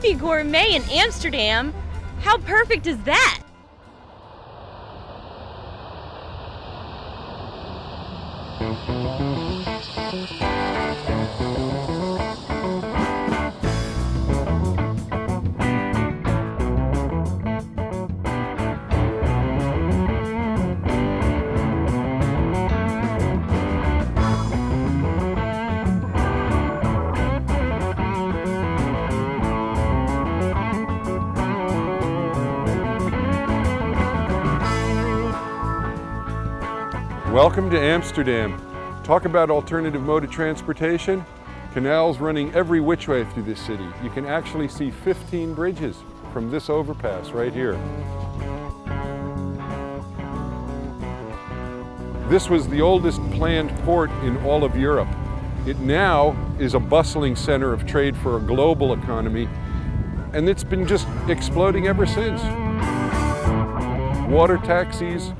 Hippy Gourmet in Amsterdam. How perfect is that? Welcome to Amsterdam. Talk about alternative mode of transportation. Canals running every which way through this city. You can actually see 15 bridges from this overpass right here. This was the oldest planned port in all of Europe. It now is a bustling center of trade for a global economy, and it's been just exploding ever since. Water taxis,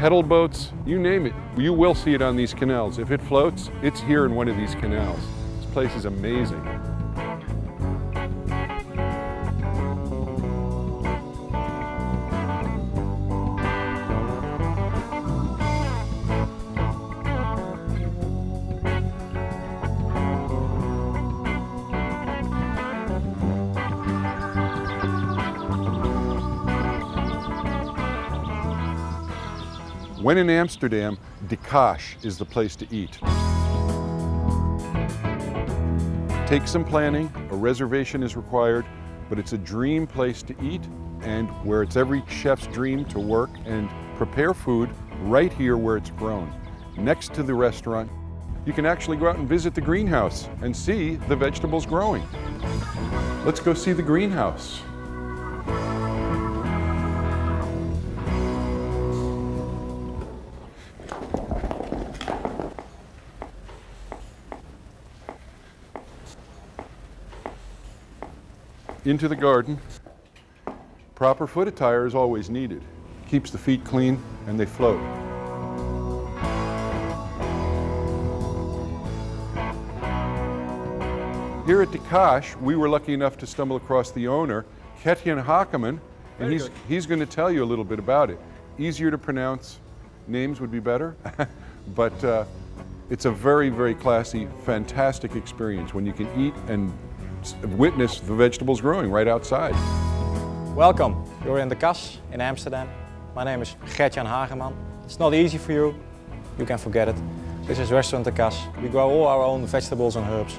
pedal boats, you name it, you will see it on these canals. If it floats, it's here in one of these canals. This place is amazing. When in Amsterdam, De Kas is the place to eat. Take some planning, a reservation is required, but it's a dream place to eat and where it's every chef's dream to work and prepare food right here where it's grown. Next to the restaurant, you can actually go out and visit the greenhouse and see the vegetables growing. Let's go see the greenhouse. Into the garden. Proper foot attire is always needed. Keeps the feet clean and they float. Here at De Kas, we were lucky enough to stumble across the owner, Gertjan Hageman, and he's, he's going to tell you a little bit about it. Easier to pronounce, names would be better, but uh, it's a very, very classy, fantastic experience when you can eat and witness the vegetables growing right outside. Welcome. You're in the Kas in Amsterdam. My name is Gertjan Hageman. It's not easy for you. You can forget it. This is Restaurant de Kas. We grow all our own vegetables and herbs.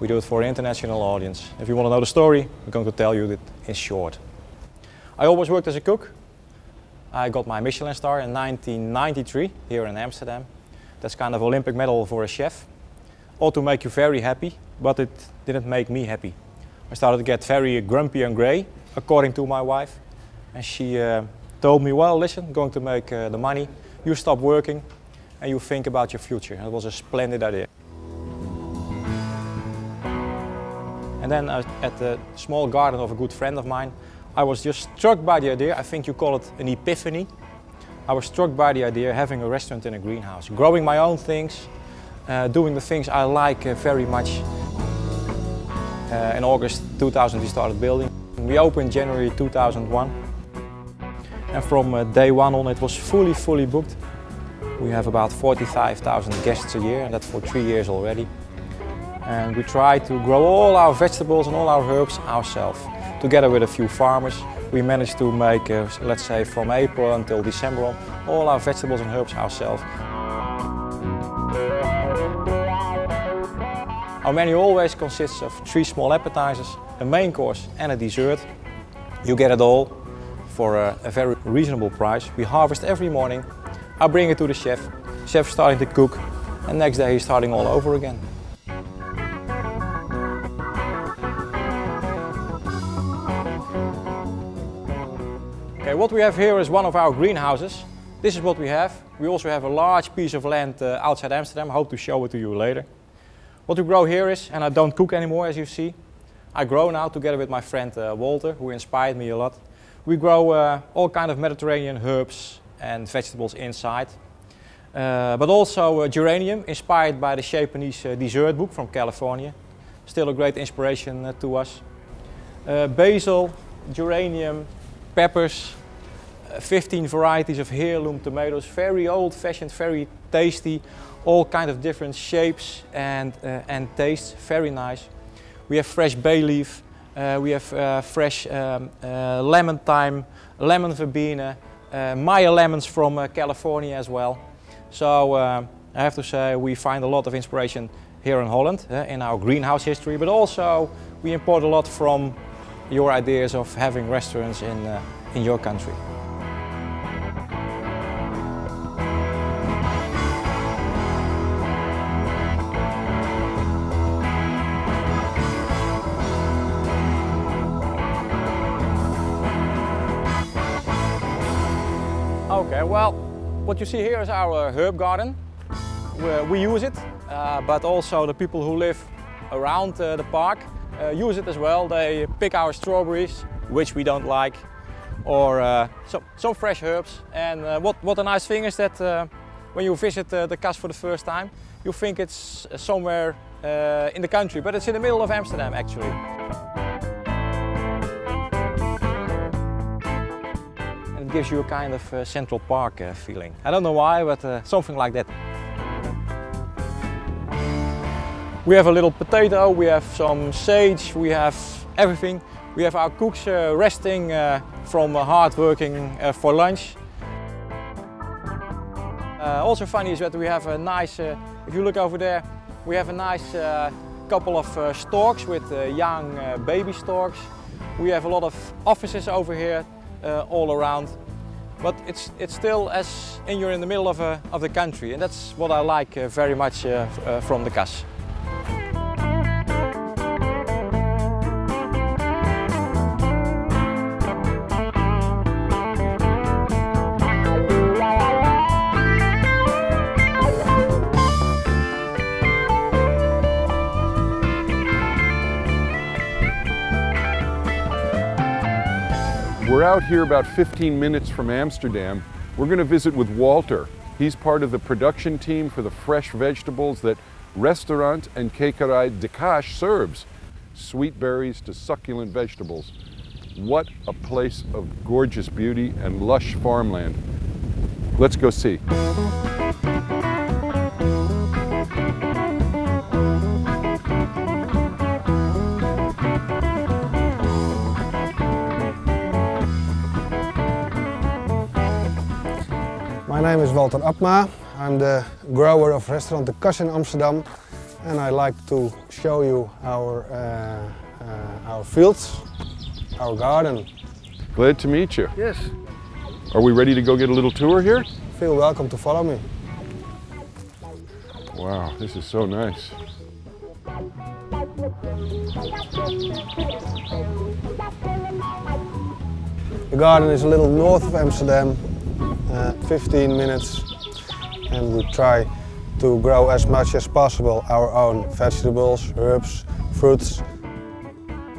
We do it for an international audience. If you want to know the story, we're going to tell you it in short. I always worked as a cook. I got my Michelin star in 1993 here in Amsterdam. That's kind of Olympic medal for a chef. All to make you very happy, but it didn't make me happy. I started to get very grumpy and grey, according to my wife. And she uh, told me, well, listen, going to make uh, the money, you stop working and you think about your future. And it was a splendid idea. And then uh, at the small garden of a good friend of mine, I was just struck by the idea, I think you call it an epiphany. I was struck by the idea of having a restaurant in a greenhouse, growing my own things, doing the things I like uh, very much. Uh, in August 2000 we started building. We opened January 2001. And from uh, day one on it was fully, fully booked. We have about 45,000 guests a year and that for three years already. And we try to grow all our vegetables and all our herbs ourselves. Together with a few farmers, we managed to make, uh, let's say from April until December all our vegetables and herbs ourselves. Our menu always consists of three small appetizers, a main course and a dessert. You get it all for a, a very reasonable price. We harvest every morning. I bring it to the chef. Chef starting to cook and next day he's starting all over again. Okay, what we have here is one of our greenhouses. This is what we have. We also have a large piece of land uh, outside Amsterdam. Hope to show it to you later. What we grow here is, and I don't cook anymore as you see, I grow now together with my friend uh, Walter, who inspired me a lot. We grow uh, all kind of Mediterranean herbs and vegetables inside. Uh, but also uh, geranium, inspired by the Chez Panisse uh, dessert book from California. Still a great inspiration uh, to us. basil, geranium, peppers, uh, 15 varieties of heirloom tomatoes, very old-fashioned, very tasty, all kind of different shapes and, uh, and tastes, very nice. We have fresh bay leaf, uh, we have uh, fresh um, uh, lemon thyme, lemon verbena, uh, Meyer lemons from California as well. So I have to say we find a lot of inspiration here in Holland in our greenhouse history, but also we import a lot from your ideas of having restaurants in, in your country. What you see here is our herb garden. We, use it, uh, but also the people who live around uh, the park uh, use it as well. They pick our strawberries, which we don't like, or uh, some, some fresh herbs. And uh, what, what a nice thing is that uh, when you visit the Kas for the first time, you think it's somewhere in the country, but it's in the middle of Amsterdam actually. Gives you a kind of uh, Central Park uh, feeling. I don't know why, but uh, something like that. We have a little potato, we have some sage, we have everything. We have our cooks uh, resting uh, from hard working uh, for lunch. Also funny is that we have a nice, if you look over there, we have a nice couple of storks with young baby storks. We have a lot of offices over here uh, all around. But it's, it's still as in you're in the middle of, a, of the country and that's what I like uh, very much uh, uh, from the Kas. We're out here about 15 minutes from Amsterdam. We're going to visit with Walter. He's part of the production team for the fresh vegetables that Restaurant and Kwekerij De Kas serves. Sweet berries to succulent vegetables. What a place of gorgeous beauty and lush farmland. Let's go see. Walter Abma. I'm the grower of restaurant De Kas in Amsterdam and I'd like to show you our, uh, uh, our fields, our garden. Glad to meet you. Yes. Are we ready to go get a little tour here? Feel welcome to follow me. Wow, this is so nice. The garden is a little north of Amsterdam, 15 minutes, and we try to grow as much as possible our own vegetables, herbs, fruits.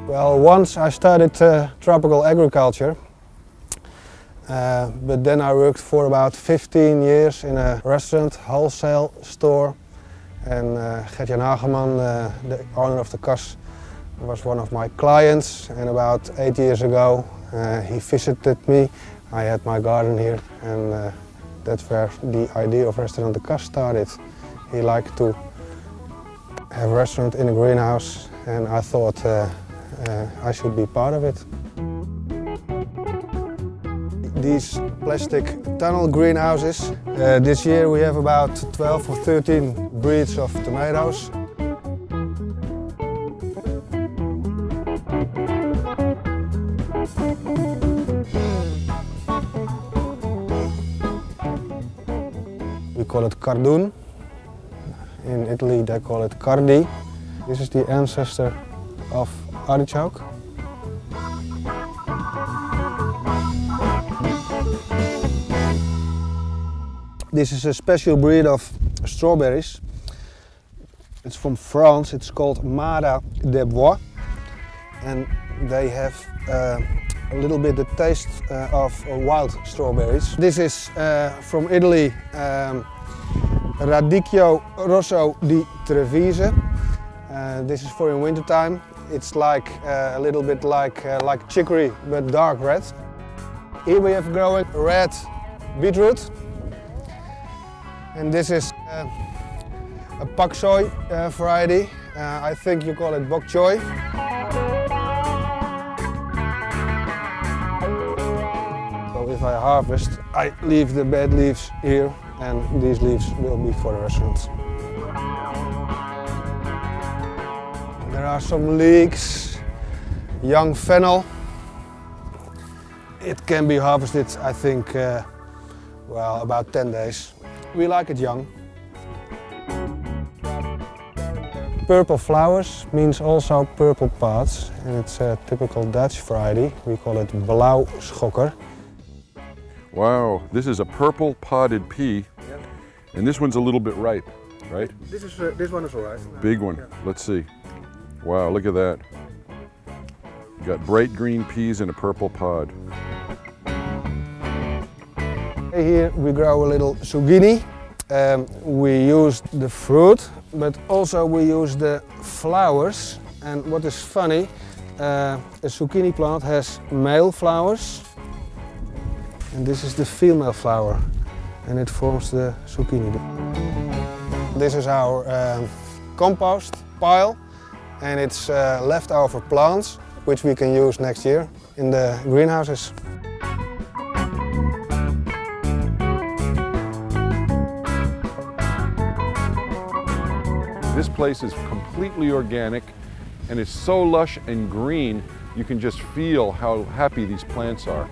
Well, once I studied uh, tropical agriculture, uh, but then I worked for about 15 years in a restaurant, wholesale store, and uh, Gert-Jan Hageman, uh, the owner of the Kas, was one of my clients, and about eight years ago uh, he visited me. I had my garden here, and uh, that's where the idea of Restaurant de Kas started. He liked to have a restaurant in a greenhouse, and I thought uh, uh, I should be part of it. These plastic tunnel greenhouses. Uh, this year we have about 12 or 13 breeds of tomatoes. Call it cardoon. In Italy they call it cardi. This is the ancestor of artichoke. This is a special breed of strawberries. It's from France. It's called Mara des Bois. And they have uh, a little bit the taste uh, of uh, wild strawberries. This is uh, from Italy, um, Radicchio Rosso di Treviso. Uh, this is for in wintertime. It's like uh, a little bit like, uh, like chicory, but dark red. Here we have growing red beetroot. And this is uh, a pak choi uh, variety. Uh, I think you call it bok choy. So if I harvest, I leave the bad leaves here and these leaves will be for the restaurants. There are some leeks, young fennel. It can be harvested, I think, uh, well, about 10 days. We like it young. Purple flowers means also purple pods, and it's a typical Dutch variety. We call it blauw schokker. Wow, this is a purple potted pea, and this one's a little bit ripe, right? This, is, uh, this one is alright. Big one. Let's see. Wow, look at that. You got bright green peas in a purple pod. Here we grow a little zucchini. Um, we use the fruit, but also we use the flowers. And what is funny, uh, a zucchini plant has male flowers, and this is the female flower, and it forms the zucchini. This is our um, compost pile, and it's uh, leftover plants, which we can use next year in the greenhouses. This place is completely organic and it's so lush and green, you can just feel how happy these plants are.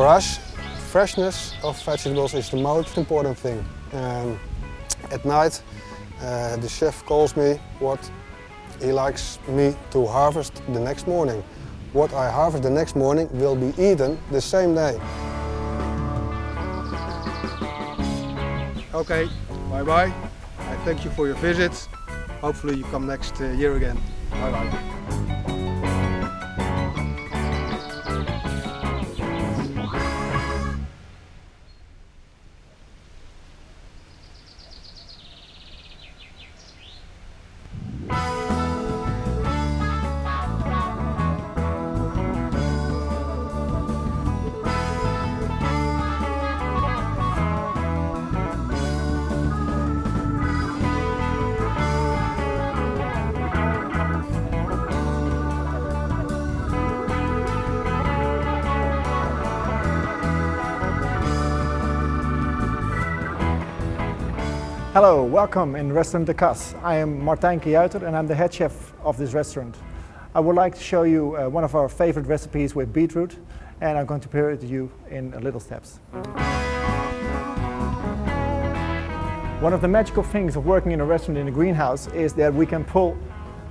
For us, freshness of vegetables is the most important thing. Um, at night, uh, the chef calls me what he likes me to harvest the next morning. What I harvest the next morning will be eaten the same day. Okay, bye bye. I thank you for your visit. Hopefully you come next uh, year again. Bye bye Hello, welcome in Restaurant de Kas. I am Martijn Kajuiter and I'm the head chef of this restaurant. I would like to show you uh, one of our favorite recipes with beetroot and I'm going to prepare it to you in a little steps. One of the magical things of working in a restaurant in a greenhouse is that we can pull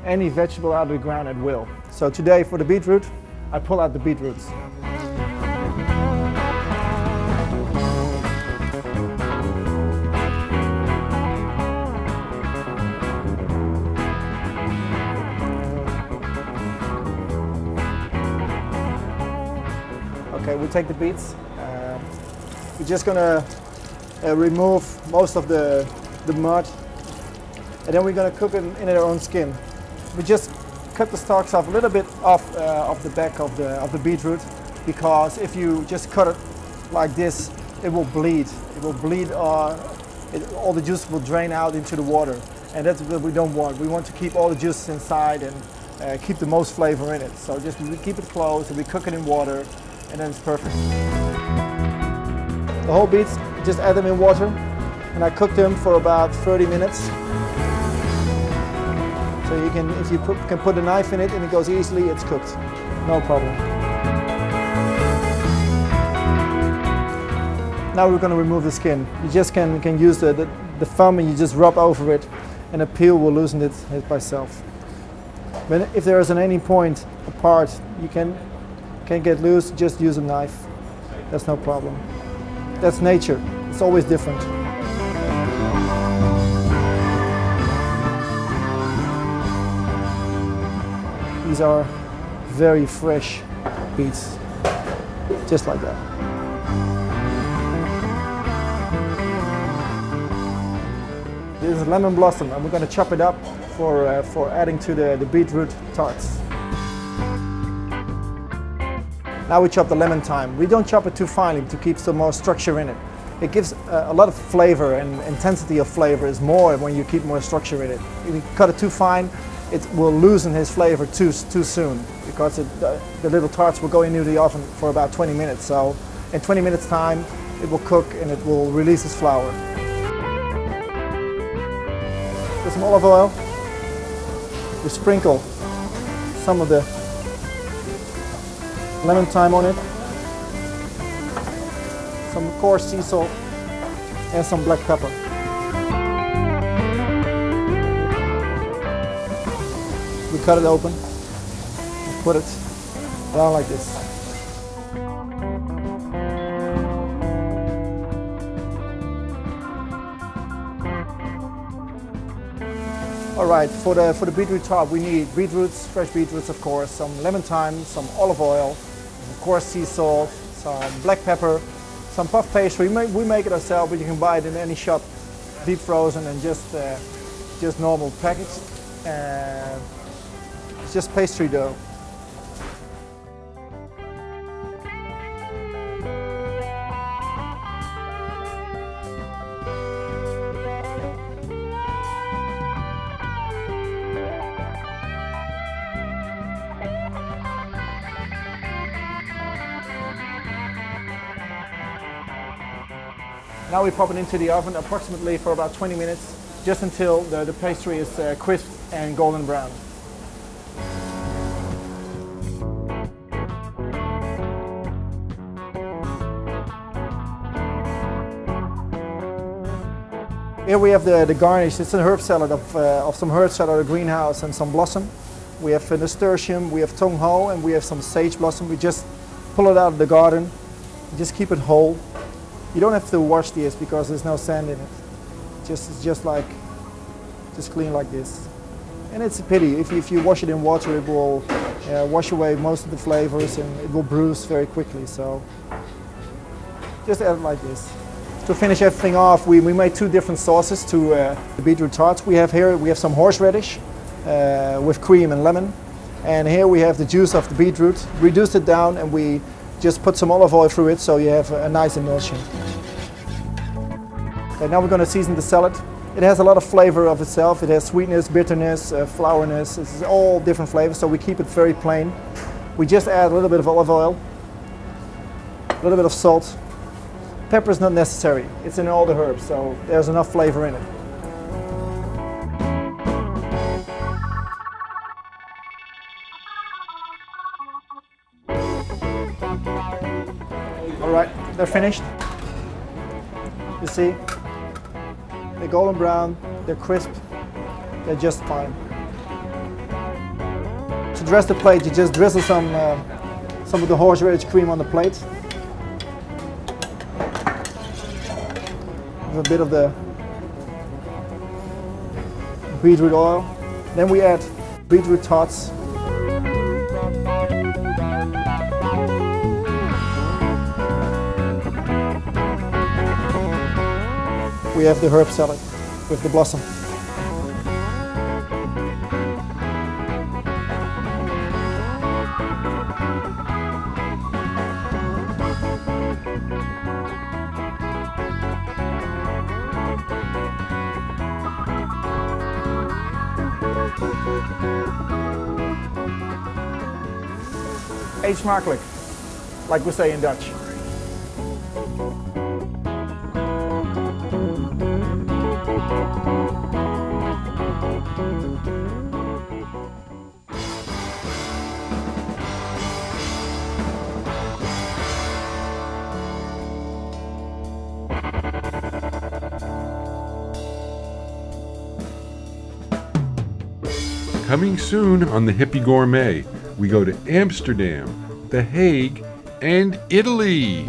any vegetable out of the ground at will. So today for the beetroot, I pull out the beetroots. We take the beets. Uh, we're just gonna uh, remove most of the, the mud and then we're gonna cook it in their own skin. We just cut the stalks off a little bit off uh, of the back of the, of the beetroot because if you just cut it like this, it will bleed. It will bleed, uh, it, all the juice will drain out into the water and that's what we don't want. We want to keep all the juices inside and uh, keep the most flavor in it. So just we keep it closed and we cook it in water and then it's perfect. The whole beets, just add them in water and I cook them for about 30 minutes. So you can, if you put, can put a knife in it and it goes easily, it's cooked. No problem. Now we're going to remove the skin. You just can, can use the, the, the thumb and you just rub over it and the peel will loosen it, it by itself. But if there is at any point a part you can can get loose, just use a knife. That's no problem. That's nature. It's always different. These are very fresh beets, just like that. This is lemon blossom and we're going to chop it up for, uh, for adding to the, the beetroot tarts. Now we chop the lemon thyme. We don't chop it too finely to keep some more structure in it. It gives uh, a lot of flavor and intensity of flavor is more when you keep more structure in it. If you cut it too fine, it will loosen his flavor too, too soon because it, uh, the little tarts will go into the oven for about 20 minutes. So in 20 minutes time, it will cook and it will release its flour with some olive oil. We sprinkle some of the lemon thyme on it, some coarse sea salt, and some black pepper. We cut it open, put it down like this. All right, for the, for the beetroot tart, we need beetroots, fresh beetroots of course, some lemon thyme, some olive oil, of course sea salt, some black pepper, some puff pastry. We make, we make it ourselves, but you can buy it in any shop, deep frozen and just, uh, just normal packaged. Uh, it's just pastry dough. Now we pop it into the oven approximately for about 20 minutes, just until the, the pastry is uh, crisp and golden brown. Here we have the, the garnish. It's a herb salad of, uh, of some herbs out of the greenhouse and some blossom. We have nasturtium, we have tong ho, and we have some sage blossom. We just pull it out of the garden, just keep it whole. You don't have to wash this because there's no sand in it. Just it's just like just clean like this. And it's a pity if you, if you wash it in water, it will uh, wash away most of the flavors and it will bruise very quickly. So just add it like this. To finish everything off, we, we made two different sauces to uh, the beetroot tarts. We have here we have some horseradish uh, with cream and lemon, and here we have the juice of the beetroot. Reduced it down, and we just put some olive oil through it so you have a, nice emulsion. Okay, now we're going to season the salad. It has a lot of flavor of itself. It has sweetness, bitterness, uh. It's all different flavors, so we keep it very plain. We just add a little bit of olive oil, a little bit of salt. Pepper is not necessary. It's in all the herbs, so there's enough flavor in it. They're finished. You see, they're golden brown, they're crisp, they're just fine. To dress the plate, you just drizzle some, uh, some of the horseradish cream on the plate. With a bit of the beetroot oil. Then we add beetroot tots. We have the herb salad with the blossom. Eet smakelijk, like we say in Dutch. Coming soon on the Hippy Gourmet, we go to Amsterdam, The Hague, and Italy.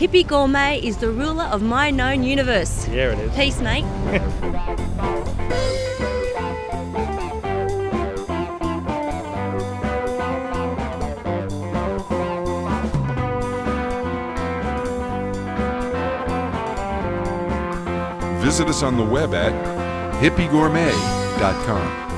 Hippy Gourmet is the ruler of my known universe. Yeah, it is. Peace, mate. Visit us on the web at hippygourmet.com.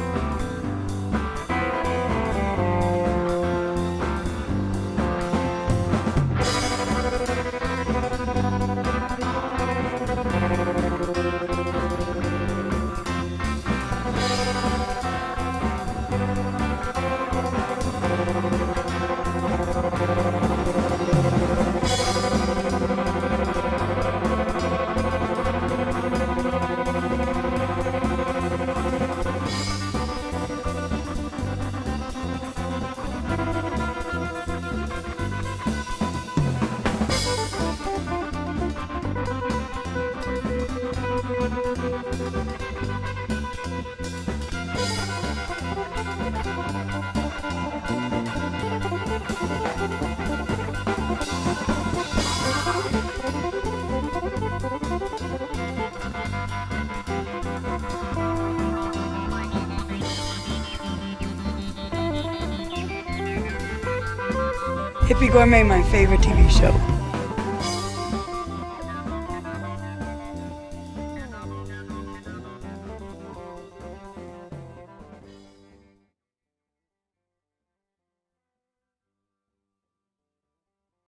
Hippy Gourmet, my favorite TV show.